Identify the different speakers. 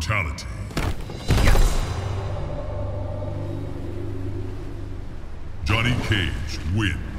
Speaker 1: Brutality. Johnny Cage wins.